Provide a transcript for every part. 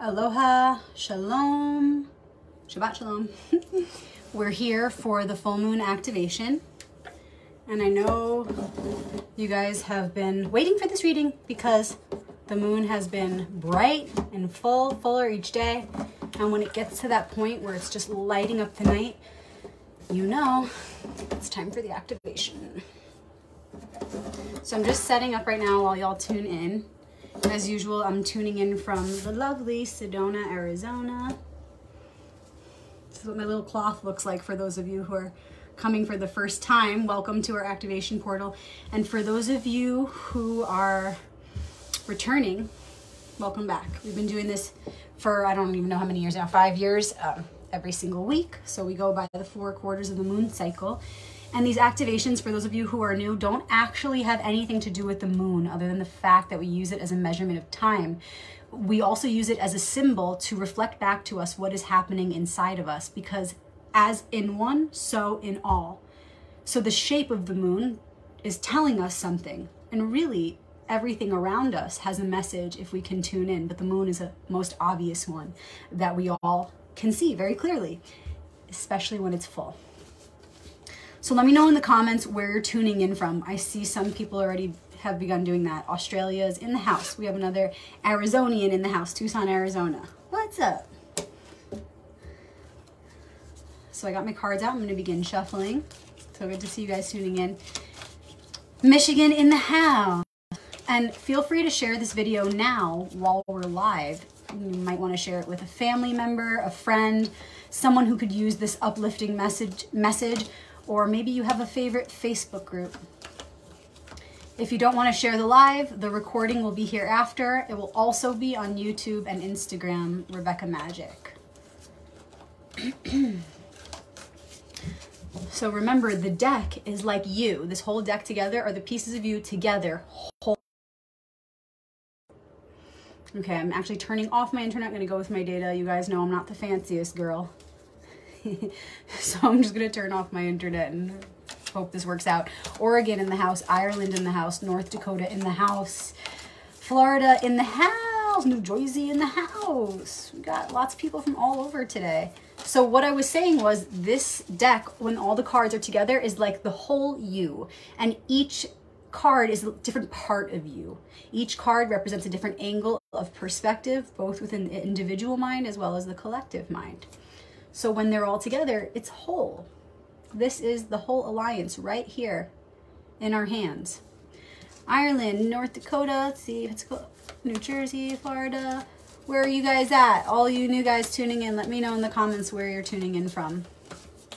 Aloha, shalom, Shabbat shalom. We're here for the full moon activation. And I know you guys have been waiting for this reading because the moon has been bright and full, fuller each day. And when it gets to that point where it's just lighting up the night, you know it's time for the activation. So I'm just setting up right now while y'all tune in. As usual, I'm tuning in from the lovely Sedona, Arizona. This is what my little cloth looks like for those of you who are coming for the first time. Welcome to our activation portal. And for those of you who are returning, welcome back. We've been doing this for, I don't even know how many years now, five years, um, every single week. So we go by the four quarters of the moon cycle. And these activations, for those of you who are new, don't actually have anything to do with the moon other than the fact that we use it as a measurement of time. We also use it as a symbol to reflect back to us what is happening inside of us because as in one, so in all. So the shape of the moon is telling us something. And really, everything around us has a message if we can tune in, but the moon is a most obvious one that we all can see very clearly, especially when it's full. So let me know in the comments where you're tuning in from. I see some people already have begun doing that. Australia is in the house. We have another Arizonian in the house, Tucson, Arizona. What's up? So I got my cards out. I'm going to begin shuffling. So good to see you guys tuning in. Michigan in the house. And feel free to share this video now while we're live. You might want to share it with a family member, a friend, someone who could use this uplifting message message or maybe you have a favorite Facebook group. If you don't want to share the live, the recording will be here after. It will also be on YouTube and Instagram, Rebecca Magick. so remember, the deck is like you. This whole deck together are the pieces of you together. Okay, I'm actually turning off my internet. I'm going to go with my data. You guys know I'm not the fanciest girl. so I'm just gonna turn off my internet and hope this works out. Oregon in the house, Ireland in the house, North Dakota in the house, Florida in the house, New Jersey in the house. We got lots of people from all over today. So what I was saying was this deck, when all the cards are together, is like the whole you. And each card is a different part of you. Each card represents a different angle of perspective, both within the individual mind as well as the collective mind. So when they're all together, it's whole. This is the whole alliance right here in our hands. Ireland, North Dakota, let's see, New Jersey, Florida. Where are you guys at? All you new guys tuning in, let me know in the comments where you're tuning in from.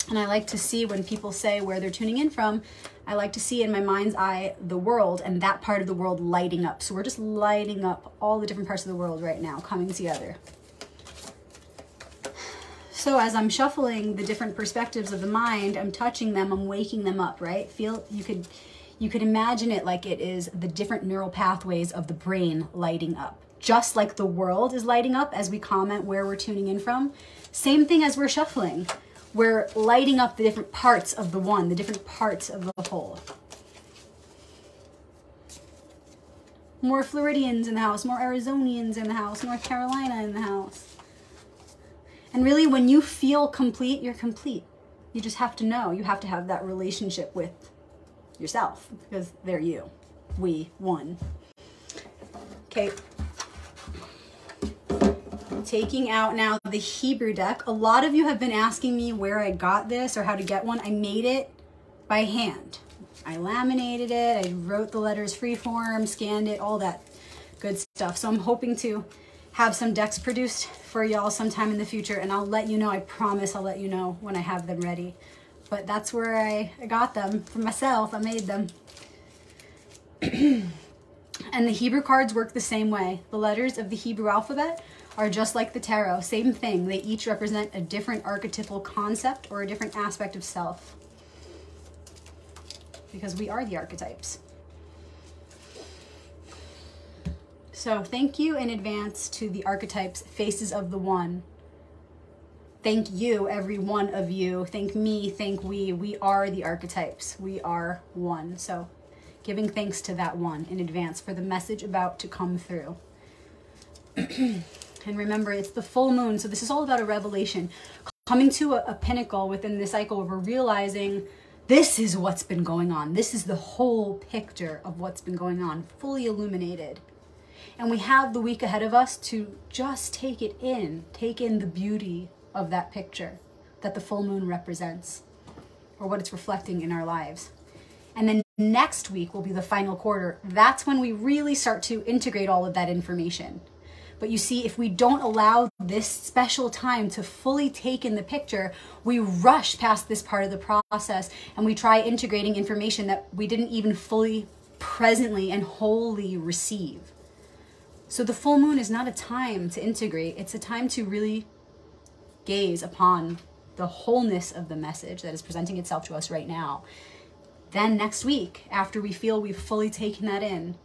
And I like to see when people say where they're tuning in from, I like to see in my mind's eye the world and that part of the world lighting up. So we're just lighting up all the different parts of the world right now coming together. So as I'm shuffling the different perspectives of the mind, I'm touching them, I'm waking them up, right? Feel you could you could imagine it like it is the different neural pathways of the brain lighting up. Just like the world is lighting up as we comment where we're tuning in from. Same thing as we're shuffling. We're lighting up the different parts of the one, the different parts of the whole. More Floridians in the house, more Arizonians in the house, North Carolina in the house. And really, when you feel complete, you're complete. You just have to know. You have to have that relationship with yourself because they're you. We, one. Okay. Taking out now the Hebrew deck. A lot of you have been asking me where I got this or how to get one. I made it by hand. I laminated it. I wrote the letters freeform, scanned it, all that good stuff. So I'm hoping to have some decks produced for y'all sometime in the future and I'll let you know. I promise I'll let you know when I have them ready. But that's where I, got them for myself. I made them. and the Hebrew cards work the same way. The letters of the Hebrew alphabet are just like the tarot. Same thing. They each represent a different archetypal concept or a different aspect of self. Because we are the archetypes. So thank you in advance to the archetypes, faces of the one. Thank you, every one of you. Thank me, thank we. We are the archetypes. We are one. So giving thanks to that one in advance for the message about to come through. And remember, it's the full moon. So this is all about a revelation. Coming to a, a pinnacle within the cycle where we're realizing this is what's been going on. This is the whole picture of what's been going on, fully illuminated. And we have the week ahead of us to just take it in, take in the beauty of that picture that the full moon represents or what it's reflecting in our lives. And then next week will be the final quarter. That's when we really start to integrate all of that information. But you see, if we don't allow this special time to fully take in the picture, we rush past this part of the process and we try integrating information that we didn't even fully, presently, and wholly receive. So the full moon is not a time to integrate, it's a time to really gaze upon the wholeness of the message that is presenting itself to us right now. Then next week, after we feel we've fully taken that in,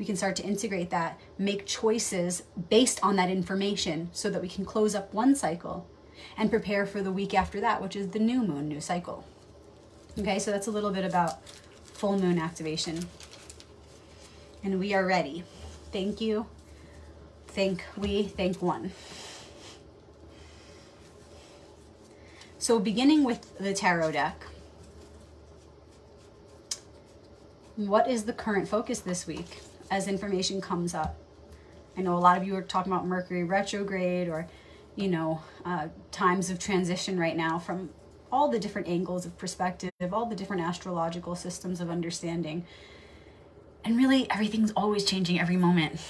we can start to integrate that, make choices based on that information so that we can close up one cycle and prepare for the week after that, which is the new moon, new cycle. Okay, so that's a little bit about full moon activation. And we are ready. Thank you. Thank we, think one. So beginning with the tarot deck, what is the current focus this week? as information comes up. I know a lot of you are talking about Mercury retrograde or, you know, uh, times of transition right now from all the different angles of perspective, all the different astrological systems of understanding. And really, everything's always changing every moment.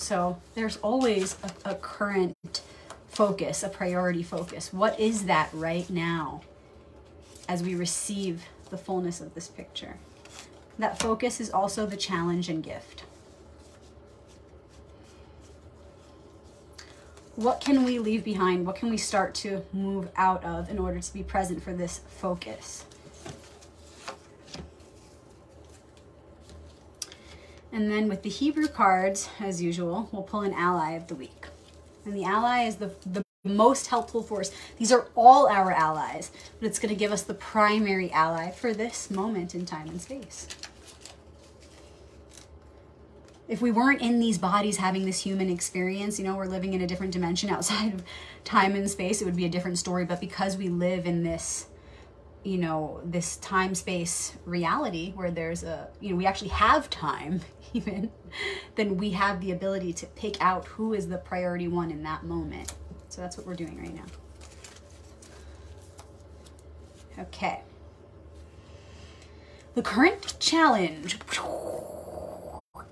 So there's always a, a current focus, a priority focus. What is that right now as we receive the fullness of this picture? That focus is also the challenge and gift. What can we leave behind? What can we start to move out of in order to be present for this focus? And then with the Hebrew cards, as usual, we'll pull an ally of the week. And the ally is the, the most helpful force. These are all our allies, but it's going to give us the primary ally for this moment in time and space if we weren't in these bodies having this human experience, you know, we're living in a different dimension outside of time and space, it would be a different story. But because we live in this, you know, this time space reality where there's a, you know, we actually have time even, then we have the ability to pick out who is the priority one in that moment. So that's what we're doing right now. Okay. The current challenge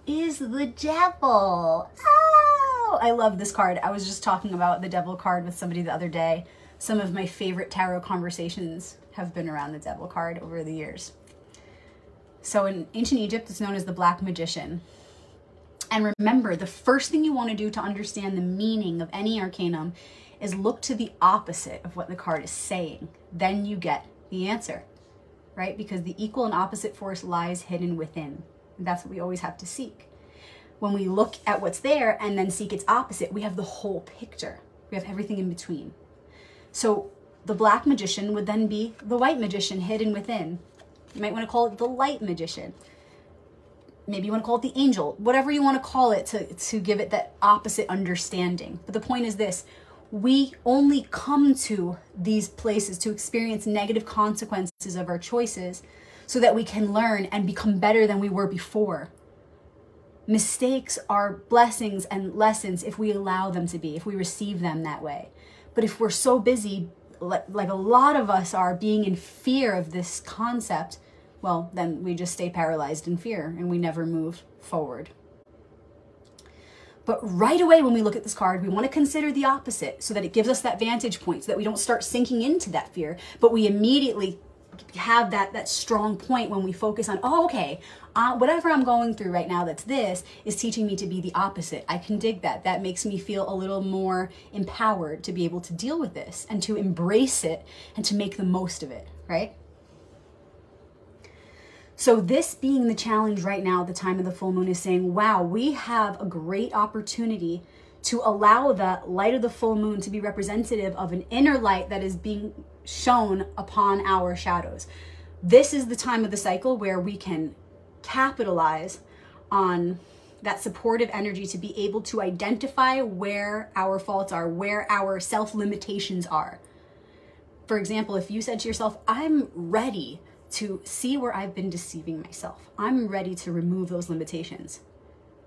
is the devil. Oh, I love this card. I was just talking about the devil card with somebody the other day. Some of my favorite tarot conversations have been around the devil card over the years. So in ancient Egypt, it's known as the black magician. And remember, the first thing you want to do to understand the meaning of any arcanum is look to the opposite of what the card is saying. Then you get the answer, right? Because the equal and opposite force lies hidden within. That's what we always have to seek. When we look at what's there and then seek its opposite, we have the whole picture. We have everything in between. So the black magician would then be the white magician hidden within. You might want to call it the light magician. Maybe you want to call it the angel, whatever you want to call it to, to give it that opposite understanding. But the point is this we only come to these places to experience negative consequences of our choices so that we can learn and become better than we were before. Mistakes are blessings and lessons if we allow them to be, if we receive them that way. But if we're so busy, like a lot of us are, being in fear of this concept, well, then we just stay paralyzed in fear and we never move forward. But right away, when we look at this card, we want to consider the opposite so that it gives us that vantage point so that we don't start sinking into that fear, but we immediately have that that strong point when we focus on oh okay uh, whatever i'm going through right now that's this is teaching me to be the opposite. I can dig that. That makes me feel a little more empowered to be able to deal with this and to embrace it and to make the most of it right? So this being the challenge right now at the time of the full moon is saying wow we have a great opportunity to allow the light of the full moon to be representative of an inner light that is being shown upon our shadows. This is the time of the cycle where we can capitalize on that supportive energy to be able to identify where our faults are, where our self limitations are. For example, if you said to yourself, I'm ready to see where I've been deceiving myself, I'm ready to remove those limitations.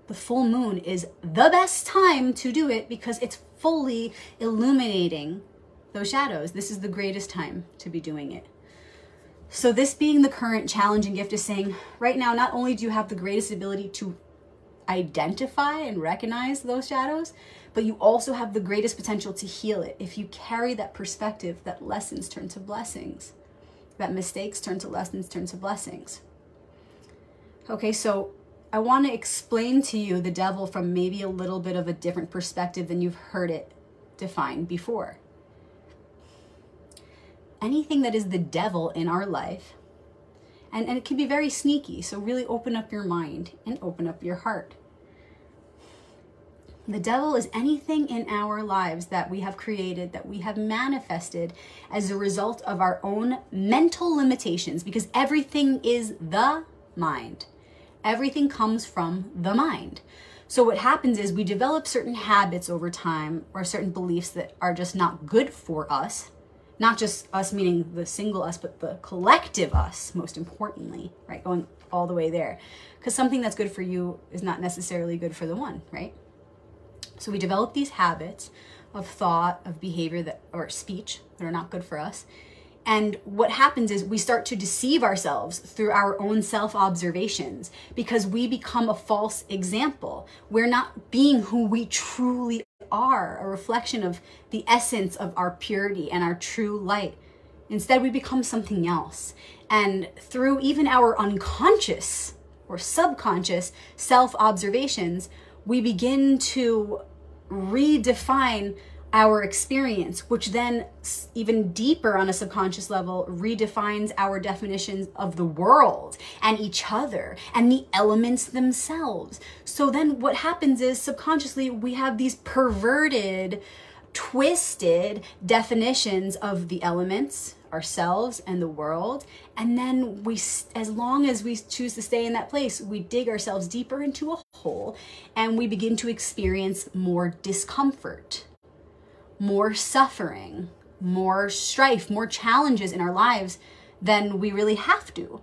The full moon is the best time to do it because it's fully illuminating those shadows. This is the greatest time to be doing it. So, this being the current challenge and gift is saying, right now, not only do you have the greatest ability to identify and recognize those shadows, but you also have the greatest potential to heal it if you carry that perspective that lessons turn to blessings, that mistakes turn to lessons, turn to blessings. Okay, so I want to explain to you the devil from maybe a little bit of a different perspective than you've heard it defined before anything that is the devil in our life. And, and it can be very sneaky. So really open up your mind and open up your heart. The devil is anything in our lives that we have created, that we have manifested as a result of our own mental limitations, because everything is the mind. Everything comes from the mind. So, what happens is we develop certain habits over time or certain beliefs that are just not good for us not just us meaning the single us, but the collective us, most importantly, right? Going all the way there. Because something that's good for you is not necessarily good for the one, right? So we develop these habits of thought, of behavior that or speech that are not good for us. And what happens is we start to deceive ourselves through our own self observations because we become a false example. We're not being who we truly are, a reflection of the essence of our purity and our true light. Instead, we become something else. And through even our unconscious or subconscious self observations, we begin to redefine our experience, which then, even deeper on a subconscious level, redefines our definitions of the world and each other and the elements themselves. So then, what happens is subconsciously, we have these perverted, twisted definitions of the elements, ourselves, and the world. And then, we, as long as we choose to stay in that place, we dig ourselves deeper into a hole and we begin to experience more discomfort more suffering, more strife, more challenges in our lives than we really have to.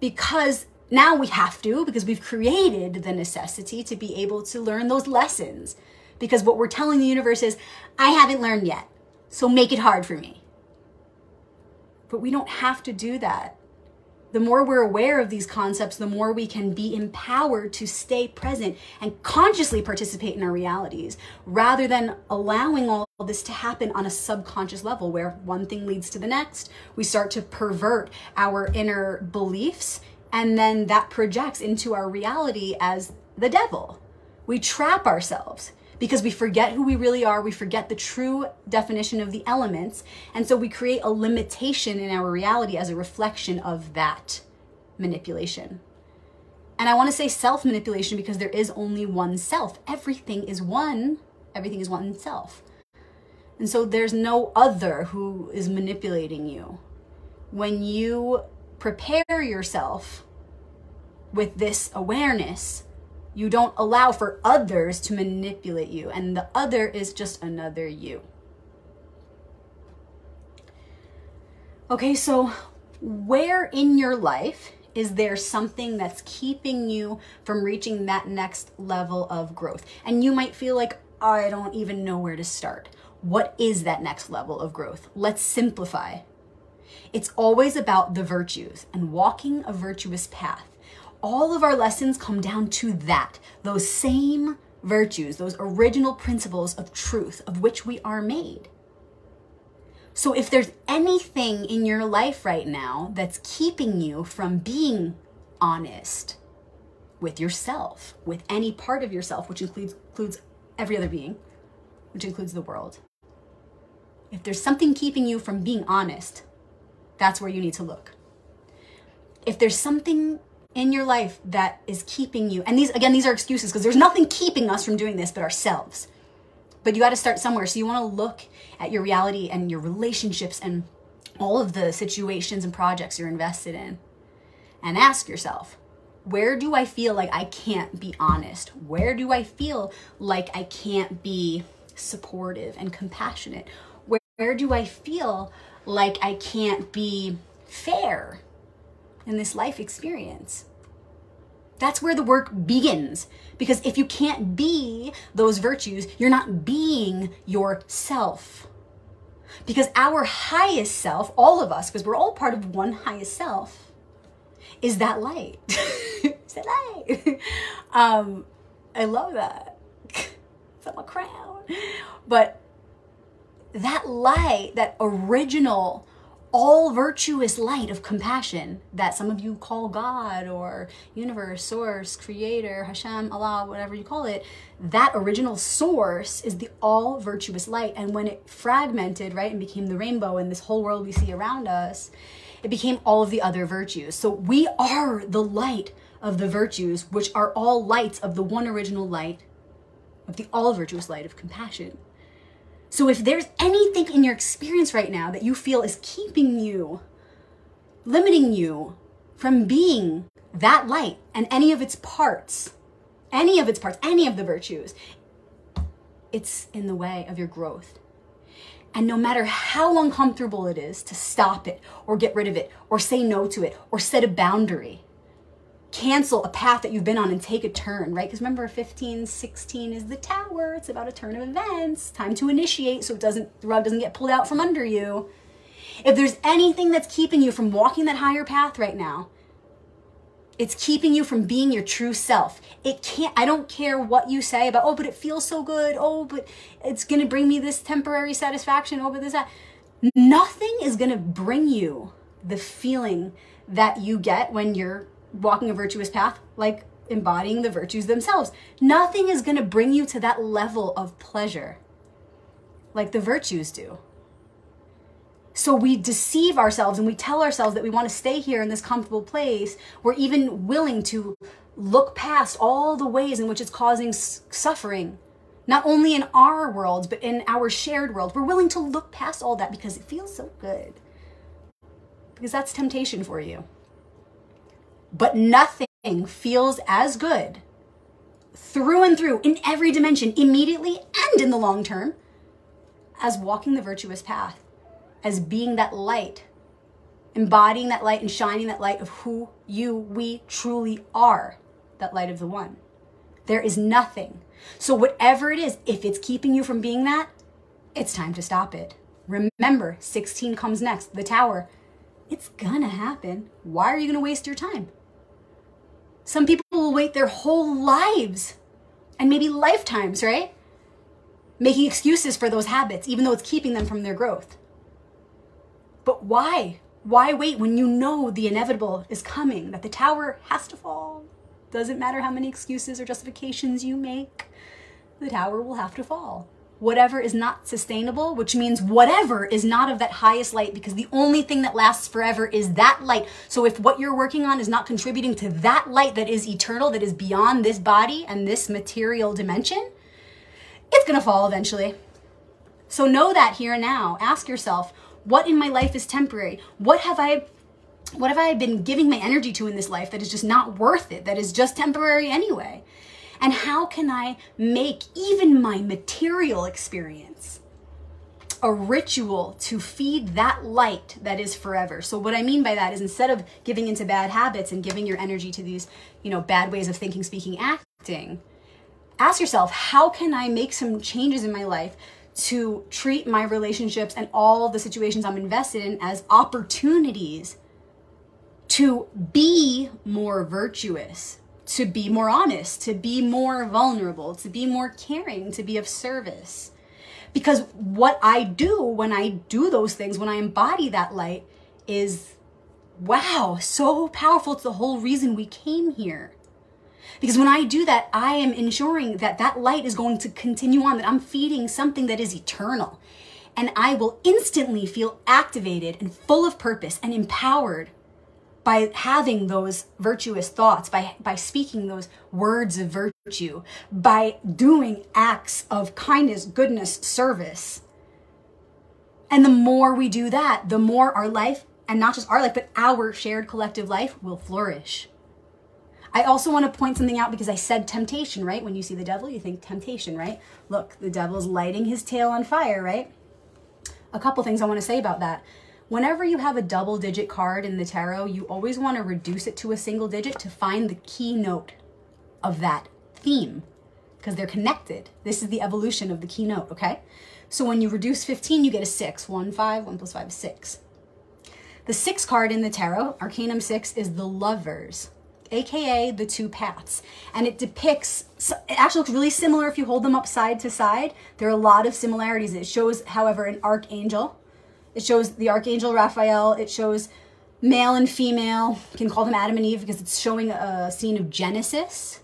Because now we have to, because we've created the necessity to be able to learn those lessons. Because what we're telling the universe is, I haven't learned yet, so make it hard for me. But we don't have to do that the more we're aware of these concepts, the more we can be empowered to stay present and consciously participate in our realities rather than allowing all this to happen on a subconscious level where one thing leads to the next. We start to pervert our inner beliefs and then that projects into our reality as the devil. We trap ourselves because we forget who we really are, we forget the true definition of the elements, and so we create a limitation in our reality as a reflection of that manipulation. And I want to say self manipulation because there is only one self. Everything is one, everything is one self. And so there's no other who is manipulating you. When you prepare yourself with this awareness, you don't allow for others to manipulate you, and the other is just another you. Okay, so where in your life is there something that's keeping you from reaching that next level of growth? And you might feel like, I don't even know where to start. What is that next level of growth? Let's simplify. It's always about the virtues and walking a virtuous path all of our lessons come down to that those same virtues, those original principles of truth of which we are made. So, if there's anything in your life right now that's keeping you from being honest with yourself, with any part of yourself, which includes, includes every other being, which includes the world, if there's something keeping you from being honest, that's where you need to look. If there's something in your life that is keeping you and these again these are excuses because there's nothing keeping us from doing this but ourselves but you got to start somewhere so you want to look at your reality and your relationships and all of the situations and projects you're invested in and ask yourself Where do I feel like I can't be honest? Where do I feel like I can't be supportive and compassionate? Where, where do I feel like I can't be fair in this life experience? That's where the work begins. Because if you can't be those virtues, you're not being yourself. Because our highest self, all of us, because we're all part of one highest self, is that light. is that light. um, I love that. it's on my crown. But that light, that original all virtuous light of compassion that some of you call God or universe, source, creator, Hashem, Allah, whatever you call it, that original source is the all virtuous light. And when it fragmented, right, and became the rainbow and this whole world we see around us, it became all of the other virtues. So we are the light of the virtues, which are all lights of the one original light, of the all virtuous light of compassion. So if there's anything in your experience right now that you feel is keeping you, limiting you from being that light and any of its parts, any of its parts, any of the virtues, it's in the way of your growth. And no matter how uncomfortable it is to stop it or get rid of it or say no to it or set a boundary, cancel a path that you've been on and take a turn, right? Because remember, 15, 16 is the tower. It's about a turn of events. Time to initiate so it doesn't the rug doesn't get pulled out from under you. If there's anything that's keeping you from walking that higher path right now, it's keeping you from being your true self. It can't, I don't care what you say about, oh, but it feels so good. Oh, but it's going to bring me this temporary satisfaction. Oh, but this, that. Nothing is going to bring you the feeling that you get when you're walking a virtuous path, like embodying the virtues themselves. Nothing is going to bring you to that level of pleasure like the virtues do. So we deceive ourselves and we tell ourselves that we want to stay here in this comfortable place. We're even willing to look past all the ways in which it's causing suffering, not only in our worlds, but in our shared world. We're willing to look past all that because it feels so good. Because that's temptation for you but nothing feels as good through and through in every dimension, immediately and in the long term, as walking the virtuous path, as being that light, embodying that light and shining that light of who you, we truly are, that light of the one. There is nothing. So, whatever it is, if it's keeping you from being that, it's time to stop it. Remember, 16 comes next, the tower. It's gonna happen. Why are you gonna waste your time? Some people will wait their whole lives and maybe lifetimes, right? Making excuses for those habits, even though it's keeping them from their growth. But why? Why wait when you know the inevitable is coming, that the tower has to fall? Doesn't matter how many excuses or justifications you make, the tower will have to fall whatever is not sustainable, which means whatever is not of that highest light, because the only thing that lasts forever is that light. So if what you're working on is not contributing to that light that is eternal, that is beyond this body and this material dimension, it's gonna fall eventually. So know that here and now. Ask yourself, what in my life is temporary? What have I what have I been giving my energy to in this life that is just not worth it, that is just temporary anyway? And how can I make even my material experience a ritual to feed that light that is forever? So what I mean by that is instead of giving into bad habits and giving your energy to these, you know, bad ways of thinking, speaking, acting, ask yourself, how can I make some changes in my life to treat my relationships and all the situations I'm invested in as opportunities to be more virtuous, to be more honest, to be more vulnerable, to be more caring, to be of service. Because what I do when I do those things, when I embody that light, is wow, so powerful. It's the whole reason we came here. Because when I do that, I am ensuring that that light is going to continue on, that I'm feeding something that is eternal. And I will instantly feel activated and full of purpose and empowered by having those virtuous thoughts, by, by speaking those words of virtue, by doing acts of kindness, goodness, service. And the more we do that, the more our life, and not just our life, but our shared collective life will flourish. I also want to point something out because I said temptation, right? When you see the devil, you think temptation, right? Look, the devil's lighting his tail on fire, right? A couple things I want to say about that. Whenever you have a double digit card in the tarot, you always want to reduce it to a single digit to find the key note of that theme because they're connected. This is the evolution of the keynote, okay? So when you reduce 15, you get a 6. 1, 5, 1 plus 5 is 6. The sixth card in the tarot, Arcanum 6, is the Lovers, aka the two paths. And it depicts, it actually looks really similar if you hold them up side to side. There are a lot of similarities. It shows, however, an archangel. It shows the archangel Raphael. It shows male and female. You can call them Adam and Eve because it's showing a scene of Genesis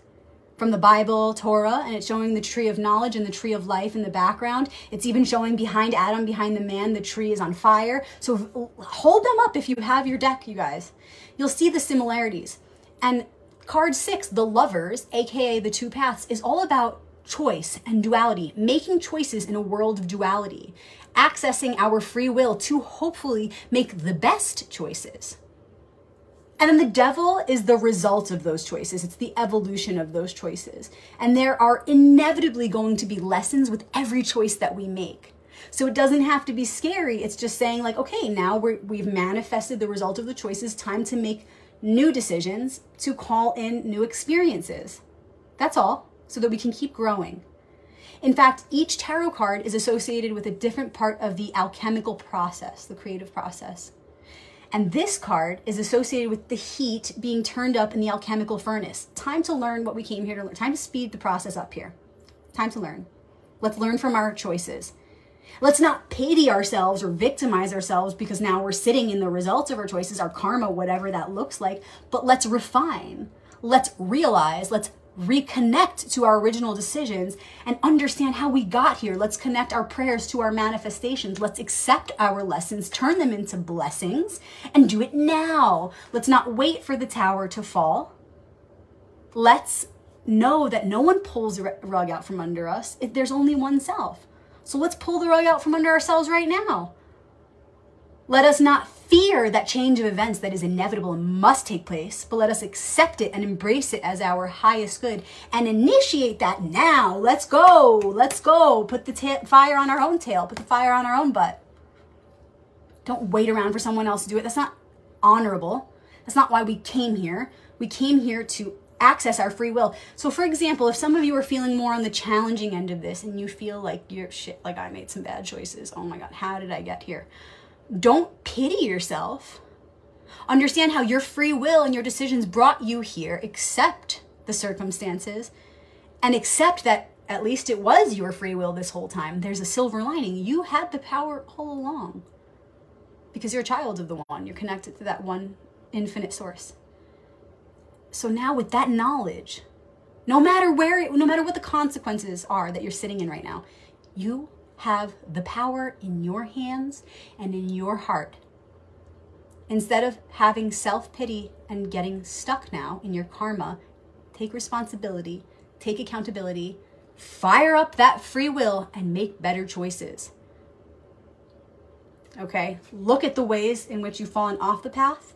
from the Bible, Torah, and it's showing the tree of knowledge and the tree of life in the background. It's even showing behind Adam, behind the man, the tree is on fire. So hold them up if you have your deck, you guys. You'll see the similarities. And card six, the lovers, aka the two paths, is all about choice and duality, making choices in a world of duality, accessing our free will to hopefully make the best choices. And then the devil is the result of those choices. It's the evolution of those choices. And there are inevitably going to be lessons with every choice that we make. So it doesn't have to be scary. It's just saying like, okay, now we have manifested the result of the choices. Time to make new decisions to call in new experiences. That's all, so that we can keep growing. In fact, each tarot card is associated with a different part of the alchemical process, the creative process. And this card is associated with the heat being turned up in the alchemical furnace. Time to learn what we came here to learn. Time to speed the process up here. Time to learn. Let's learn from our choices. Let's not pity ourselves or victimize ourselves because now we're sitting in the results of our choices, our karma, whatever that looks like, but let's refine. Let's realize, let's reconnect to our original decisions and understand how we got here. Let's connect our prayers to our manifestations. Let's accept our lessons, turn them into blessings, and do it now. Let's not wait for the tower to fall. Let's know that no one pulls the rug out from under us. There's only one self. So let's pull the rug out from under ourselves right now. Let us not fear that change of events that is inevitable and must take place, but let us accept it and embrace it as our highest good and initiate that now. Let's go. Let's go. Put the ta- fire on our own tail, put the fire on our own butt. Don't wait around for someone else to do it. That's not honorable. That's not why we came here. We came here to access our free will. So, for example, if some of you are feeling more on the challenging end of this and you feel like you're shit, like I made some bad choices, oh my God, how did I get here? Don't pity yourself. Understand how your free will and your decisions brought you here. Accept the circumstances and accept that at least it was your free will this whole time. There's a silver lining. You had the power all along because you're a child of the one. You're connected to that one infinite source. So now, with that knowledge, no matter where, no matter what the consequences are that you're sitting in right now, you have the power in your hands and in your heart. Instead of having self pity and getting stuck now in your karma, take responsibility, take accountability, fire up that free will, and make better choices. Okay? Look at the ways in which you've fallen off the path.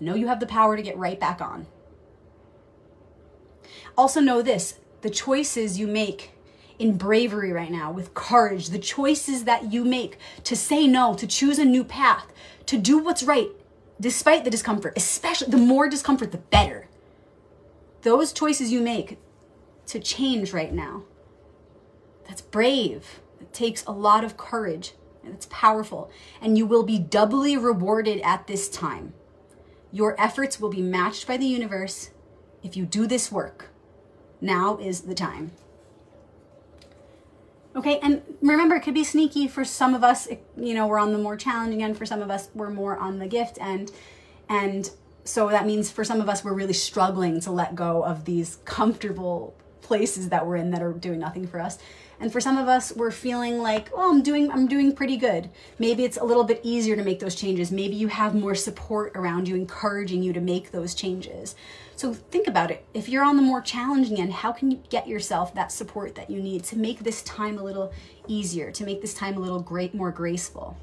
Know you have the power to get right back on. Also, know this the choices you make in bravery right now, with courage, the choices that you make to say no, to choose a new path, to do what's right, despite the discomfort, especially the more discomfort, the better. Those choices you make to change right now, that's brave. It takes a lot of courage. And it's powerful. And you will be doubly rewarded at this time. Your efforts will be matched by the universe if you do this work. Now is the time. Okay, and remember, it could be sneaky for some of us. You know, we're on the more challenging end. For some of us, we're more on the gift end, and so that means for some of us, we're really struggling to let go of these comfortable places that we're in that are doing nothing for us. And for some of us, we're feeling like, oh, I'm doing, I'm doing pretty good. Maybe it's a little bit easier to make those changes. Maybe you have more support around you, encouraging you to make those changes. So think about it. If you're on the more challenging end, how can you get yourself that support that you need to make this time a little easier, to make this time a little great, more graceful?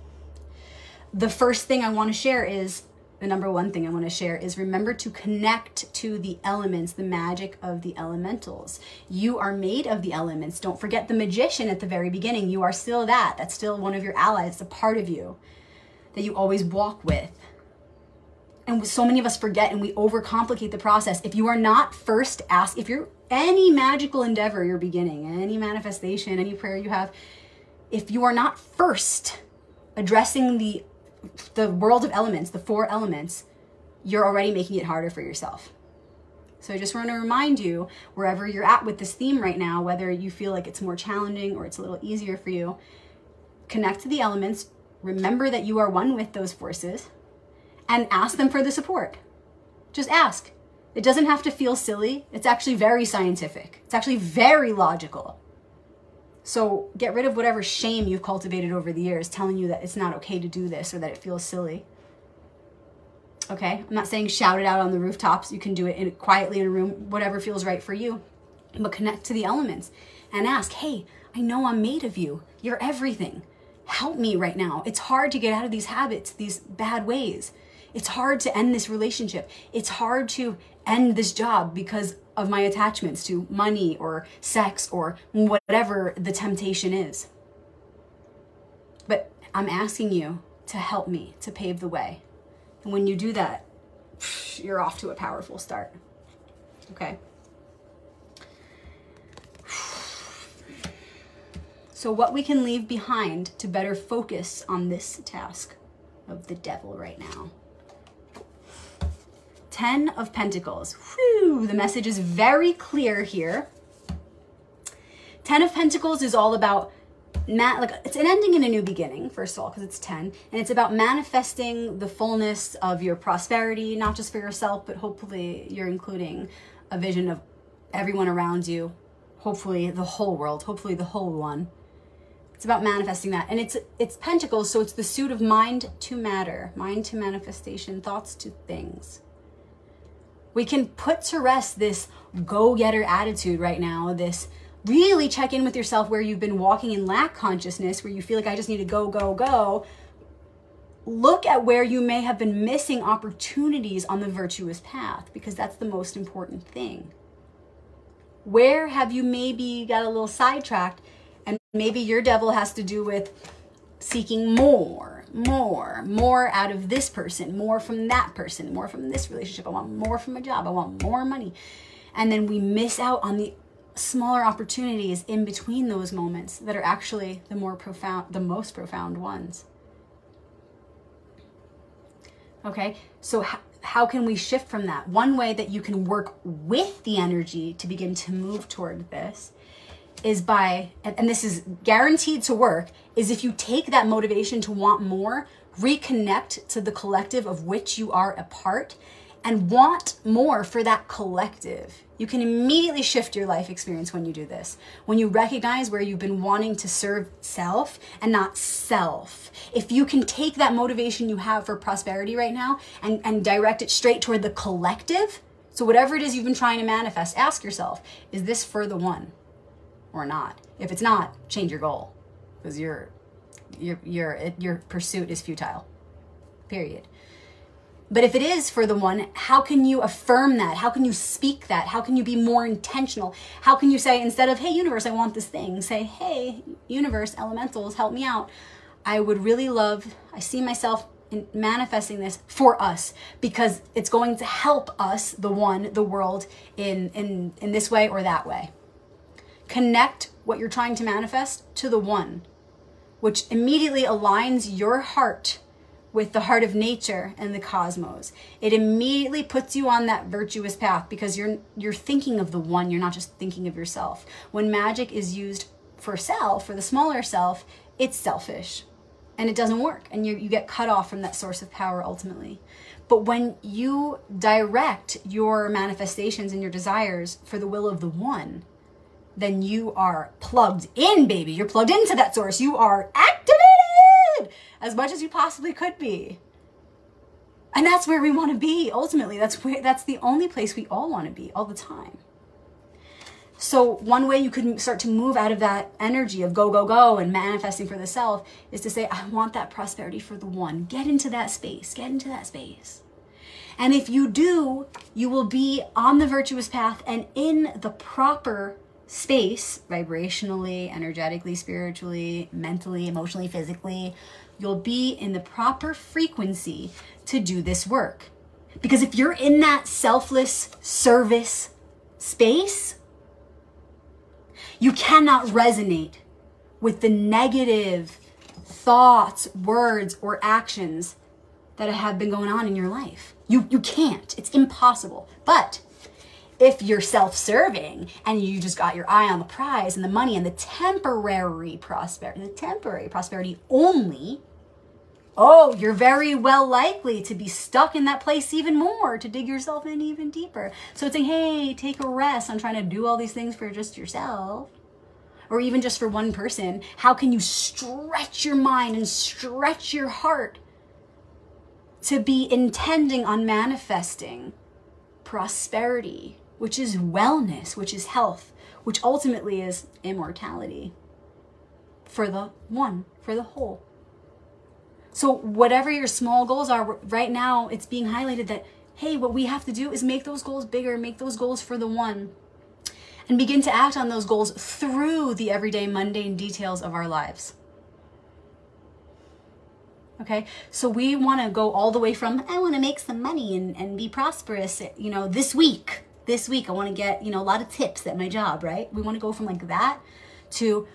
The first thing I want to share is the number one thing I want to share is remember to connect to the elements, the magic of the elementals. You are made of the elements. Don't forget the magician at the very beginning. You are still that. That's still one of your allies. A part of you that you always walk with. And so many of us forget and we overcomplicate the process. If you are not first asked, if you're any magical endeavor you're beginning, any manifestation, any prayer you have, if you are not first addressing the the world of elements, the four elements, you're already making it harder for yourself. So I just want to remind you, wherever you're at with this theme right now, whether you feel like it's more challenging or it's a little easier for you, connect to the elements, remember that you are one with those forces, and ask them for the support. Just ask. It doesn't have to feel silly. It's actually very scientific. It's actually very logical. So get rid of whatever shame you've cultivated over the years telling you that it's not okay to do this or that it feels silly. Okay? I'm not saying shout it out on the rooftops. You can do it in, quietly in a room, whatever feels right for you. But connect to the elements and ask, hey, I know I'm made of you. You're everything. Help me right now. It's hard to get out of these habits, these bad ways. It's hard to end this relationship. It's hard to end this job because of my attachments to money or sex or whatever the temptation is. But I'm asking you to help me to pave the way. And when you do that, you're off to a powerful start. Okay? So, what we can leave behind to better focus on this task of the devil right now. Ten of Pentacles. Whew, the message is very clear here. Ten of Pentacles is all about ma- like it's an ending and a new beginning first of all because it's 10 and it's about manifesting the fullness of your prosperity not just for yourself but hopefully you're including a vision of everyone around you hopefully the whole world hopefully the whole one it's about manifesting that and it's it's pentacles so it's the suit of mind to matter mind to manifestation thoughts to things we can put to rest this go getter attitude right now, this really check in with yourself where you've been walking in lack consciousness, where you feel like I just need to go, go, go. Look at where you may have been missing opportunities on the virtuous path because that's the most important thing. Where have you maybe got a little sidetracked and maybe your devil has to do with seeking more more, more out of this person, more from that person, more from this relationship. I want more from a job. I want more money. And then we miss out on the smaller opportunities in between those moments that are actually the more profound, the most profound ones. Okay, so how, how can we shift from that? One way that you can work with the energy to begin to move toward this is by, and this is guaranteed to work, is if you take that motivation to want more, reconnect to the collective of which you are a part, and want more for that collective. You can immediately shift your life experience when you do this. When you recognize where you've been wanting to serve self and not self. If you can take that motivation you have for prosperity right now and, and direct it straight toward the collective, so whatever it is you've been trying to manifest, ask yourself, is this for the one? Or not. If it's not, change your goal because your your your your pursuit is futile. Period. But if it is for the one, how can you affirm that? How can you speak that? How can you be more intentional? How can you say instead of "Hey universe, I want this thing," say "Hey universe, elementals, help me out. I would really love I see myself in manifesting this for us because it's going to help us, the one, the world in in in this way or that way." Connect what you're trying to manifest to the one, which immediately aligns your heart with the heart of nature and the cosmos. It immediately puts you on that virtuous path because you're you're thinking of the one, you're not just thinking of yourself. When magic is used for self, for the smaller self, it's selfish and it doesn't work and you, you get cut off from that source of power ultimately. But when you direct your manifestations and your desires for the will of the one, then you are plugged in, baby. You're plugged into that source. You are activated as much as you possibly could be. And that's where we want to be ultimately. That's where that's the only place we all want to be all the time. So one way you could start to move out of that energy of go go go and manifesting for the self is to say I want that prosperity for the one. Get into that space. Get into that space. And if you do, you will be on the virtuous path and in the proper space, vibrationally, energetically, spiritually, mentally, emotionally, physically. You'll be in the proper frequency to do this work. Because if you're in that selfless service space, you cannot resonate with the negative thoughts, words, or actions that have been going on in your life. You, you can't. It's impossible. But if you're self-serving and you just got your eye on the prize and the money and the temporary prosperity, the temporary prosperity only, oh, you're very well likely to be stuck in that place even more, to dig yourself in even deeper. So it's saying, hey, take a rest on trying to do all these things for just yourself or even just for one person. How can you stretch your mind and stretch your heart to be intending on manifesting prosperity, which is wellness, which is health, which ultimately is immortality for the one, for the whole. So, whatever your small goals are, right now it's being highlighted that, hey, what we have to do is make those goals bigger, make those goals for the one, and begin to act on those goals through the everyday mundane details of our lives. Okay, so we want to go all the way from, I want to make some money and, and be prosperous, you know, this week. This week, I want to get, you know, a lot of tips at my job, right? We want to go from like that to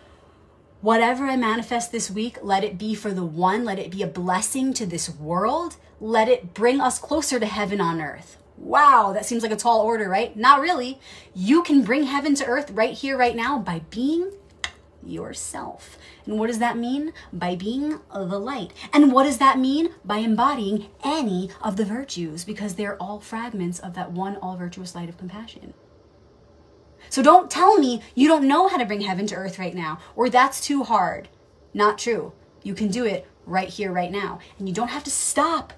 whatever I manifest this week, let it be for the one, let it be a blessing to this world, let it bring us closer to heaven on earth. Wow, that seems like a tall order, right? Not really. You can bring heaven to earth right here, right now by being yourself. And what does that mean? By being the light. And what does that mean? By embodying any of the virtues, because they're all fragments of that one all virtuous light of compassion. So don't tell me you don't know how to bring heaven to earth right now, or that's too hard. Not true. You can do it right here, right now. And you don't have to stop,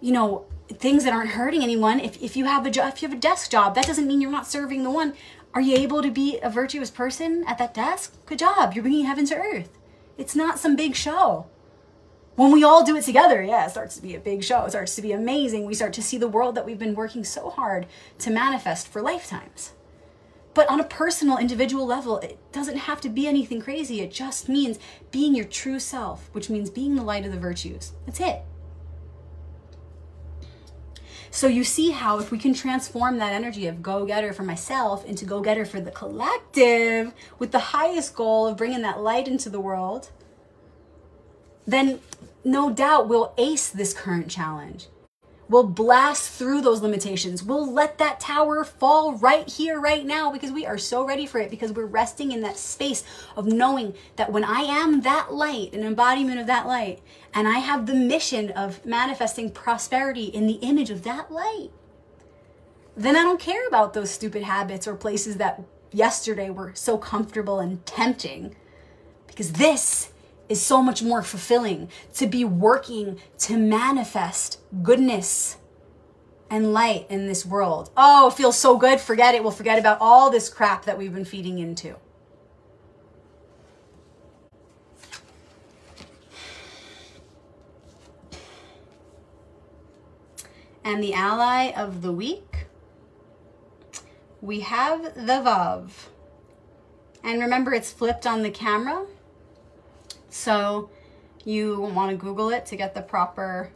you know, things that aren't hurting anyone. If, if you have a job, if you have a desk job, that doesn't mean you're not serving the one. Are you able to be a virtuous person at that desk? Good job. You're bringing heaven to earth. It's not some big show. When we all do it together, yeah, it starts to be a big show. It starts to be amazing. We start to see the world that we've been working so hard to manifest for lifetimes. But on a personal, individual level, it doesn't have to be anything crazy. It just means being your true self, which means being the light of the virtues. That's it. So you see how if we can transform that energy of go-getter for myself into go-getter for the collective with the highest goal of bringing that light into the world, then no doubt we'll ace this current challenge. We'll blast through those limitations. We'll let that tower fall right here, right now, because we are so ready for it, because we're resting in that space of knowing that when I am that light, an embodiment of that light, and I have the mission of manifesting prosperity in the image of that light, then I don't care about those stupid habits or places that yesterday were so comfortable and tempting, because this is so much more fulfilling to be working to manifest goodness and light in this world. Oh, it feels so good. Forget it. We'll forget about all this crap that we've been feeding into. And the ally of the week, we have the Vav. And remember, it's flipped on the camera. So you want to Google it to get the proper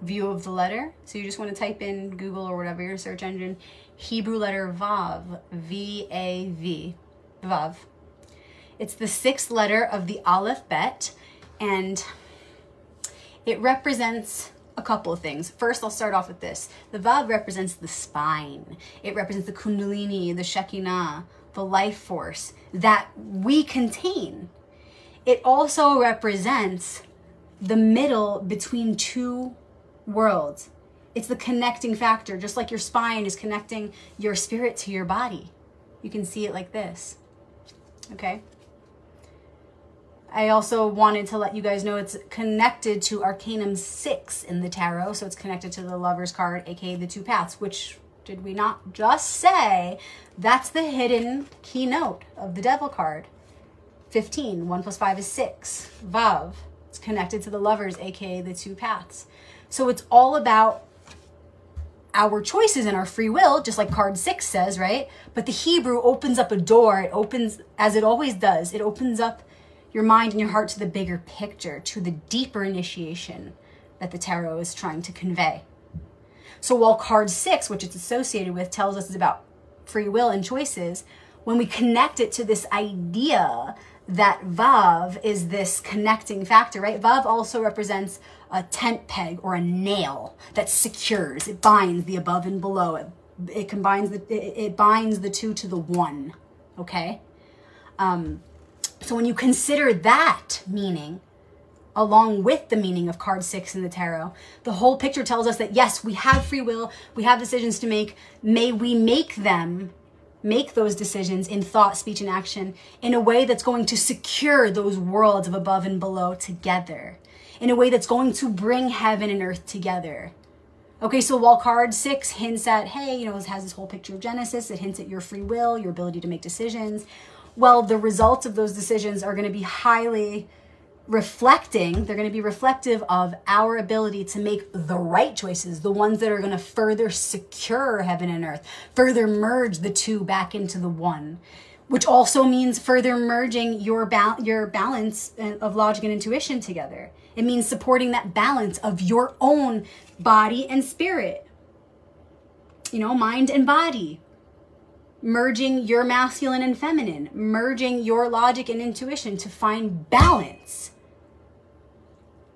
view of the letter. So you just want to type in Google or whatever your search engine, Hebrew letter Vav, V-A-V, Vav. It's the sixth letter of the Aleph Bet, and it represents a couple of things. First, I'll start off with this. The Vav represents the spine. It represents the Kundalini, the Shekinah, the life force that we contain it also represents the middle between two worlds. It's the connecting factor, just like your spine is connecting your spirit to your body. You can see it like this. Okay? I also wanted to let you guys know it's connected to Arcanum 6 in the tarot. So it's connected to the Lover's card, aka the two paths, which did we not just say? That's the hidden keynote of the Devil card. 15. 1 plus 5 is 6. Vav. It's connected to the lovers, aka the two paths. So it's all about our choices and our free will, just like card six says, right? But the Hebrew opens up a door. It opens, as it always does, it opens up your mind and your heart to the bigger picture, to the deeper initiation that the tarot is trying to convey. So while card six, which it's associated with, tells us about free will and choices, when we connect it to this idea that Vav is this connecting factor, right? Vav also represents a tent peg or a nail that secures, it binds the above and below. It, it combines the, it, it binds the two to the one, okay? Um, so when you consider that meaning, along with the meaning of card six in the tarot. The whole picture tells us that yes, we have free will, we have decisions to make. May we make them, make those decisions in thought, speech, and action in a way that's going to secure those worlds of above and below together, in a way that's going to bring heaven and earth together. Okay, so while card six hints at, hey, you know, it has this whole picture of Genesis, it hints at your free will, your ability to make decisions. Well, the results of those decisions are going to be highly reflecting, they're going to be reflective of our ability to make the right choices, the ones that are going to further secure heaven and earth, further merge the two back into the one, which also means further merging your ba- your balance uh, of logic and intuition together. It means supporting that balance of your own body and spirit. You know, mind and body. Merging your masculine and feminine, merging your logic and intuition to find balance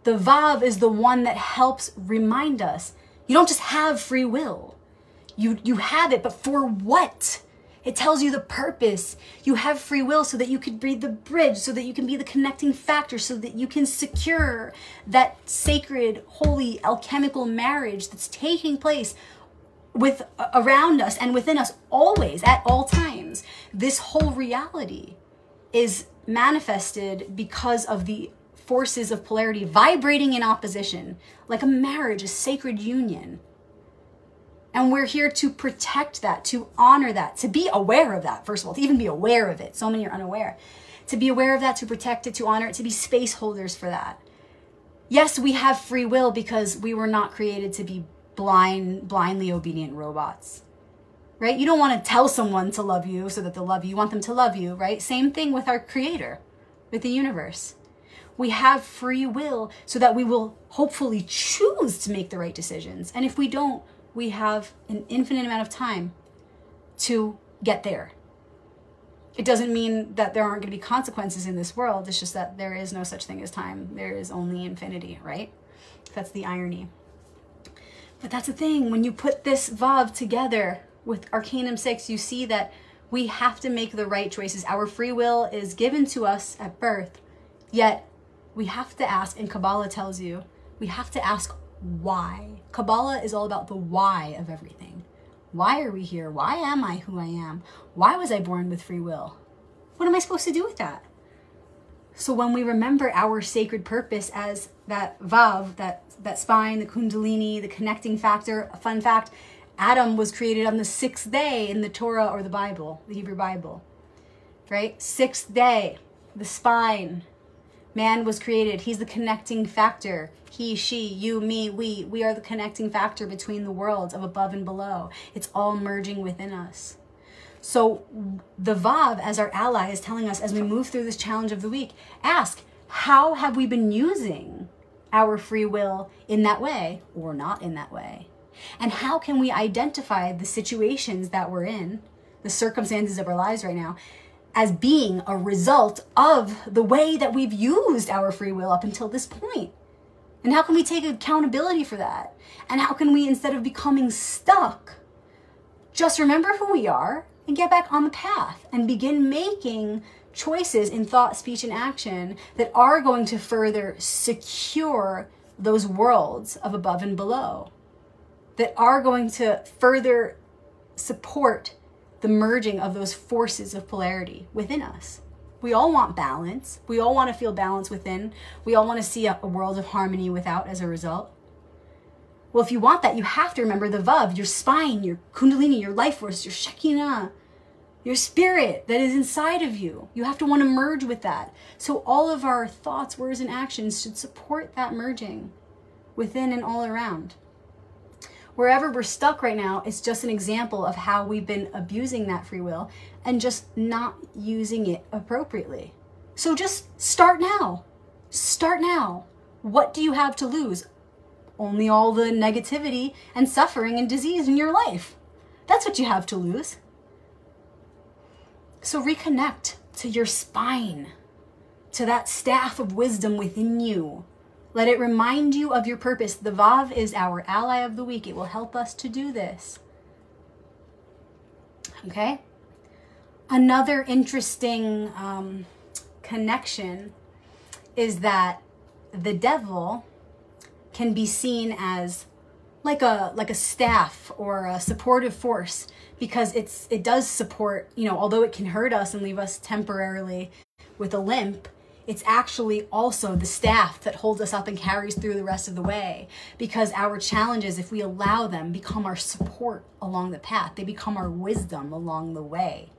the Vav is the one that helps remind us. You don't just have free will. You, you have it, but for what? It tells you the purpose. You have free will so that you could be the bridge, so that you can be the connecting factor, so that you can secure that sacred, holy, alchemical marriage that's taking place with around us and within us always at all times. This whole reality is manifested because of the forces of polarity vibrating in opposition, like a marriage, a sacred union. And we're here to protect that, to honor that, to be aware of that, first of all, to even be aware of it. So many are unaware. To be aware of that, to protect it, to honor it, to be space holders for that. Yes, we have free will because we were not created to be blind, blindly obedient robots. Right? You don't want to tell someone to love you so that they'll love you. You want them to love you, right? Same thing with our creator, with the universe we have free will so that we will hopefully choose to make the right decisions. And if we don't, we have an infinite amount of time to get there. It doesn't mean that there aren't going to be consequences in this world. It's just that there is no such thing as time. There is only infinity, right? That's the irony. But that's the thing. When you put this Vav together with Arcanum 6, you see that we have to make the right choices. Our free will is given to us at birth, yet we have to ask, and Kabbalah tells you, we have to ask why. Kabbalah is all about the why of everything. Why are we here? Why am I who I am? Why was I born with free will? What am I supposed to do with that? So when we remember our sacred purpose as that vav, that that spine, the kundalini, the connecting factor, a fun fact, Adam was created on the sixth day in the Torah or the Bible, the Hebrew Bible. Right? Sixth day, the spine, Man was created. He's the connecting factor. He, she, you, me, we. We are the connecting factor between the worlds of above and below. It's all merging within us. So the Vav, as our ally, is telling us as we move through this challenge of the week, ask, how have we been using our free will in that way or not in that way? And how can we identify the situations that we're in, the circumstances of our lives right now, as being a result of the way that we've used our free will up until this point. And how can we take accountability for that? And how can we, instead of becoming stuck, just remember who we are and get back on the path and begin making choices in thought, speech, and action that are going to further secure those worlds of above and below, that are going to further support the merging of those forces of polarity within us. We all want balance. We all want to feel balance within. We all want to see a, a, world of harmony without as a result. Well, if you want that, you have to remember the Vav, your spine, your Kundalini, your life force, your Shekinah, your spirit that is inside of you. You have to want to merge with that. So all of our thoughts, words, and actions should support that merging within and all around. Wherever we're stuck right now, it's just an example of how we've been abusing that free will and just not using it appropriately. So just start now. Start now. What do you have to lose? Only all the negativity and suffering and disease in your life. That's what you have to lose. So reconnect to your spine, to that staff of wisdom within you. Let it remind you of your purpose. The Vav is our ally of the week. It will help us to do this. Okay? Another interesting um, connection is that the devil can be seen as like a like a staff or a supportive force because it's it does support you know although it can hurt us and leave us temporarily with a limp it's actually also the staff that holds us up and carries through the rest of the way because our challenges if we allow them become our support along the path. They become our wisdom along the way.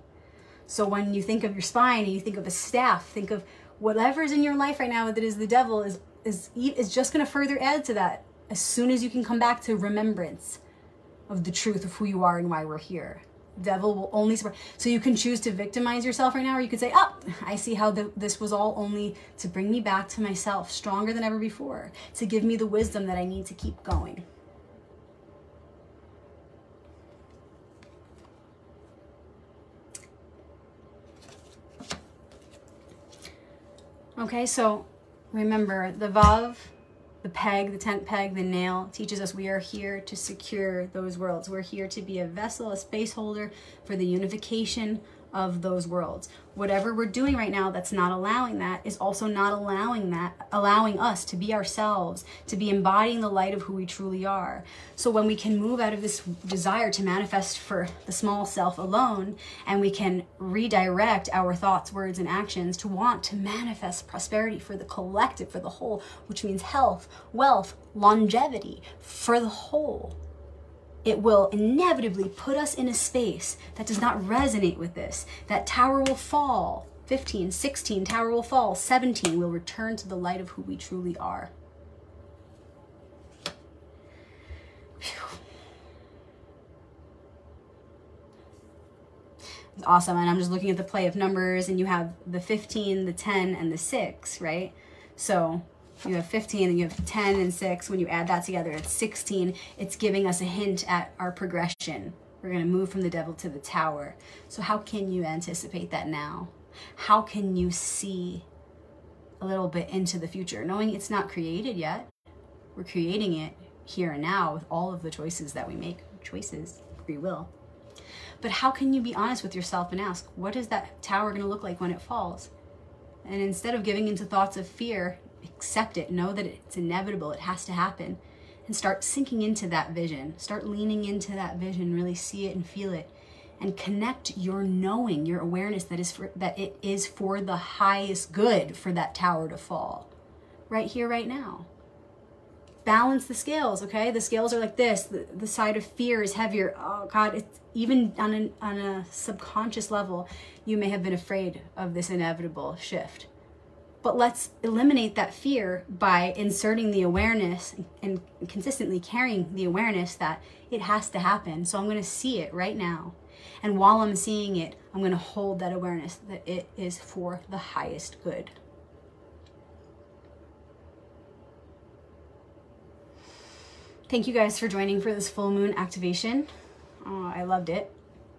So when you think of your spine and you think of a staff think of whatever's in your life right now that is the devil is is is just going to further add to that as soon as you can come back to remembrance of the truth of who you are and why we're here. Devil will only support. So you can choose to victimize yourself right now, or you could say, "Oh, I see how the, this was all only to bring me back to myself, stronger than ever before, to give me the wisdom that I need to keep going." Okay, so remember the Vav the peg, the tent peg, the nail teaches us we are here to secure those worlds. We're here to be a vessel, a space holder for the unification of those worlds. Whatever we're doing right now that's not allowing that is also not allowing that, allowing us to be ourselves, to be embodying the light of who we truly are. So when we can move out of this desire to manifest for the small self alone, and we can redirect our thoughts, words, and actions to want to manifest prosperity for the collective, for the whole, which means health, wealth, longevity, for the whole it will inevitably put us in a space that does not resonate with this. That tower will fall. 15, 16, tower will fall. 17, we'll return to the light of who we truly are. It's awesome. And I'm just looking at the play of numbers, and you have the 15, the 10, and the 6, right? So you have 15 and you have 10 and 6. When you add that together, it's 16. It's giving us a hint at our progression. We're going to move from the devil to the tower. So, how can you anticipate that now? How can you see a little bit into the future, knowing it's not created yet? We're creating it here and now with all of the choices that we make. Choices, free will. But how can you be honest with yourself and ask, what is that tower going to look like when it falls? And instead of giving into thoughts of fear, accept it, know that it's inevitable, it has to happen, and start sinking into that vision. Start leaning into that vision, really see it and feel it, and connect your knowing, your awareness that is for, that it is for the highest good for that tower to fall. Right here, right now. Balance the scales, okay? The scales are like this. The, the side of fear is heavier. Oh God, it's even on, an, on a subconscious level, you may have been afraid of this inevitable shift but let's eliminate that fear by inserting the awareness and consistently carrying the awareness that it has to happen. So I'm going to see it right now. And while I'm seeing it, I'm going to hold that awareness that it is for the highest good. Thank you guys for joining for this full moon activation. Oh, I loved it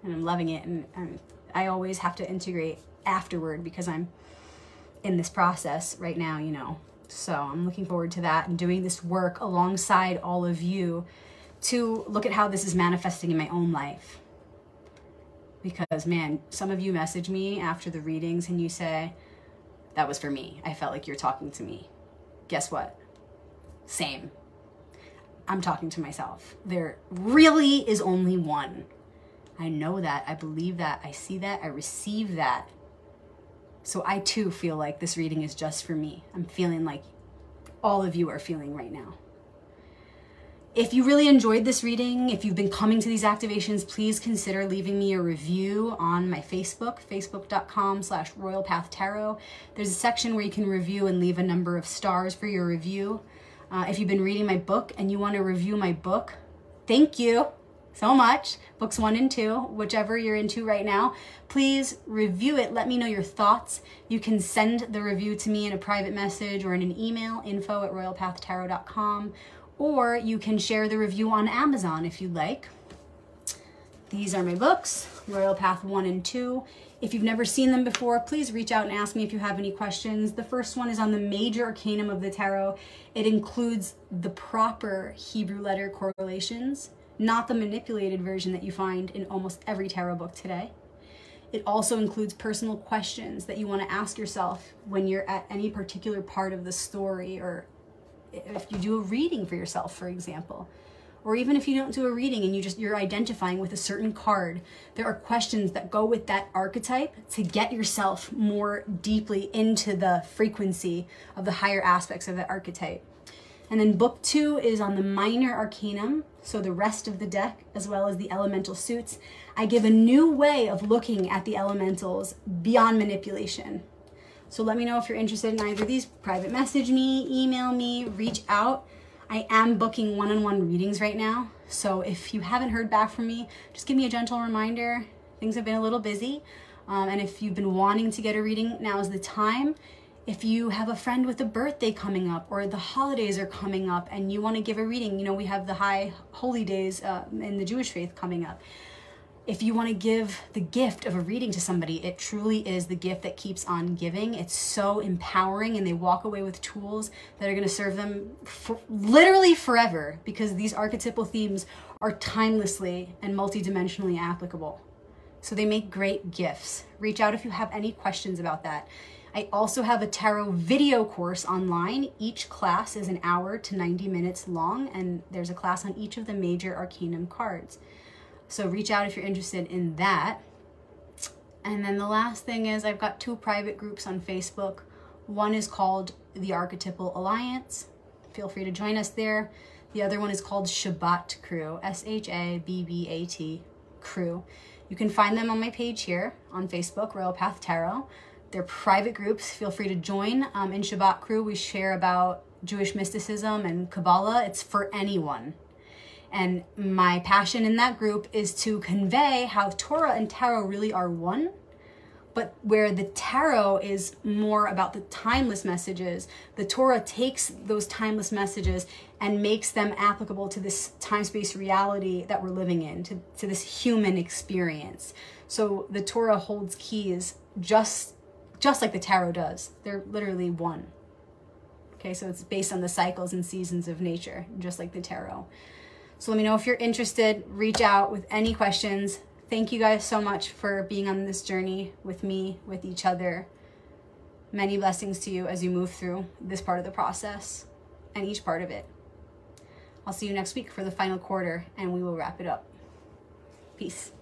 and I'm loving it. And, and I always have to integrate afterward because I'm in this process right now, you know. So I'm looking forward to that and doing this work alongside all of you to look at how this is manifesting in my own life. Because, man, some of you message me after the readings and you say, that was for me. I felt like you're talking to me. Guess what? Same. I'm talking to myself. There really is only one. I know that. I believe that. I see that. I receive that. So I too feel like this reading is just for me. I'm feeling like all of you are feeling right now. If you really enjoyed this reading, if you've been coming to these activations, please consider leaving me a review on my Facebook, facebook.com slash royalpathtarot. There's a section where you can review and leave a number of stars for your review. Uh, if you've been reading my book and you want to review my book, thank you so much. Books one and two, whichever you're into right now. Please review it. Let me know your thoughts. You can send the review to me in a private message or in an email, info at royalpathtarot.com, or you can share the review on Amazon if you'd like. These are my books, Royal Path 1 and 2. If you've never seen them before, please reach out and ask me if you have any questions. The first one is on the major arcanum of the tarot. It includes the proper Hebrew letter correlations not the manipulated version that you find in almost every tarot book today. It also includes personal questions that you want to ask yourself when you're at any particular part of the story or if you do a reading for yourself, for example. Or even if you don't do a reading and you just you're identifying with a certain card, there are questions that go with that archetype to get yourself more deeply into the frequency of the higher aspects of that archetype. And then book two is on the minor arcanum, so the rest of the deck, as well as the elemental suits. I give a new way of looking at the elementals beyond manipulation. So let me know if you're interested in either of these. Private message me, email me, reach out. I am booking one-on-one -on -one readings right now. So if you haven't heard back from me, just give me a gentle reminder. Things have been a little busy. Um, and if you've been wanting to get a reading, now is the time if you have a friend with a birthday coming up or the holidays are coming up and you want to give a reading, you know, we have the high holy days uh, in the Jewish faith coming up. If you want to give the gift of a reading to somebody, it truly is the gift that keeps on giving. It's so empowering, and they walk away with tools that are going to serve them for literally forever because these archetypal themes are timelessly and multidimensionally applicable. So they make great gifts. Reach out if you have any questions about that. I also have a tarot video course online. Each class is an hour to 90 minutes long, and there's a class on each of the major arcanum cards. So reach out if you're interested in that. And then the last thing is I've got two private groups on Facebook. One is called the Archetypal Alliance. Feel free to join us there. The other one is called Shabbat Crew, S-H-A-B-B-A-T Crew. You can find them on my page here on Facebook, Royal Path Tarot. They're private groups. Feel free to join. Um, in Shabbat Crew, we share about Jewish mysticism and Kabbalah. It's for anyone. And my passion in that group is to convey how Torah and tarot really are one, but where the tarot is more about the timeless messages, the Torah takes those timeless messages and makes them applicable to this time space reality that we're living in, to, to this human experience. So the Torah holds keys just just like the tarot does. They're literally one. Okay, so it's based on the cycles and seasons of nature, just like the tarot. So let me know if you're interested. Reach out with any questions. Thank you guys so much for being on this journey with me, with each other. Many blessings to you as you move through this part of the process and each part of it. I'll see you next week for the final quarter and we will wrap it up. Peace.